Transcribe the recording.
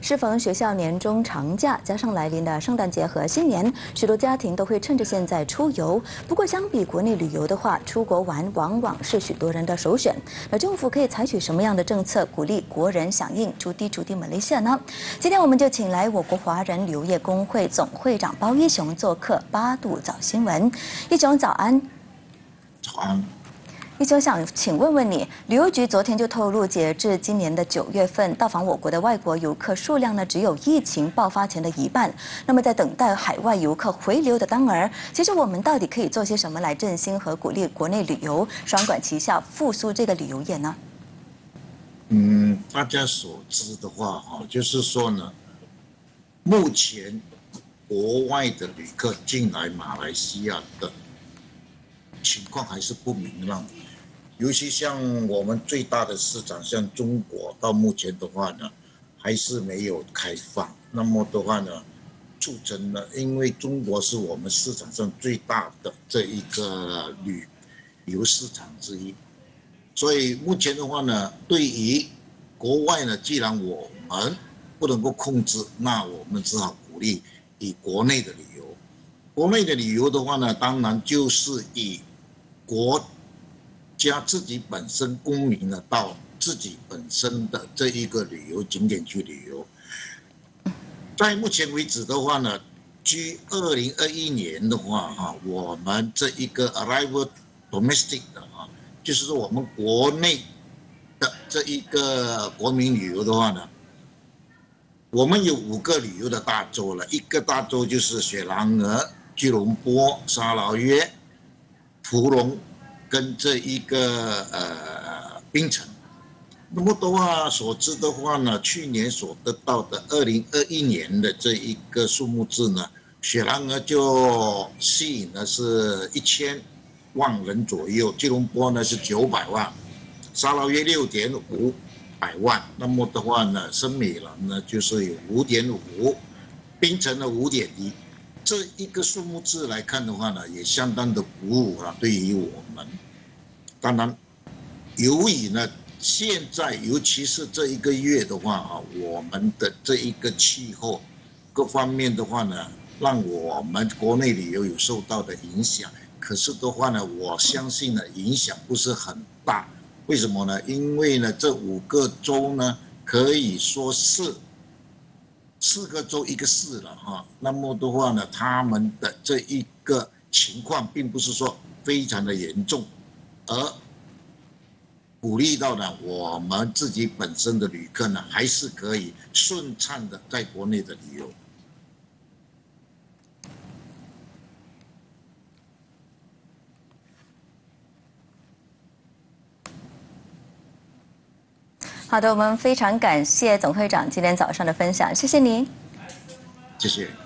适逢学校年终长假，加上来临的圣诞节和新年，许多家庭都会趁着现在出游。不过，相比国内旅游的话，出国玩往往是许多人的首选。那政府可以采取什么样的政策鼓励国人响应“出地出地马来西亚”呢？今天我们就请来我国华人旅游业工会总会长包一雄做客八度早新闻。一雄早安。早安。一休想请问问你，旅游局昨天就透露，截至今年的九月份，到访我国的外国游客数量呢，只有疫情爆发前的一半。那么在等待海外游客回流的当儿，其实我们到底可以做些什么来振兴和鼓励国内旅游双管齐下复苏这个旅游业呢？嗯，大家所知的话，哈，就是说呢，目前国外的旅客进来马来西亚的情况还是不明朗。尤其像我们最大的市场，像中国，到目前的话呢，还是没有开放。那么的话呢，促成了，因为中国是我们市场上最大的这一个旅游市场之一，所以目前的话呢，对于国外呢，既然我们不能够控制，那我们只好鼓励以国内的旅游。国内的旅游的话呢，当然就是以国。家自己本身公民呢，到自己本身的这一个旅游景点去旅游。在目前为止的话呢，据二零二一年的话啊，我们这一个 arrival domestic 的啊，就是说我们国内的这一个国民旅游的话呢，我们有五个旅游的大洲了，一个大洲就是雪兰莪、吉隆坡、沙劳越、芙蓉。跟这一个呃冰城，那么的话所知的话呢，去年所得到的二零二一年的这一个数目字呢，雪兰莪就吸引了是一千万人左右，吉隆坡呢是九百万，沙捞越六点五百万，那么的话呢，森美兰呢就是有五点五，冰城的五点一。这一个数目字来看的话呢，也相当的鼓舞啊，对于我们。当然，由于呢，现在尤其是这一个月的话啊，我们的这一个气候各方面的话呢，让我们国内旅游有受到的影响。可是的话呢，我相信呢，影响不是很大。为什么呢？因为呢，这五个州呢，可以说是。四个州一个市了哈，那么的话呢，他们的这一个情况并不是说非常的严重，而鼓励到呢我们自己本身的旅客呢，还是可以顺畅的在国内的旅游。好的，我们非常感谢总会长今天早上的分享，谢谢您。谢谢。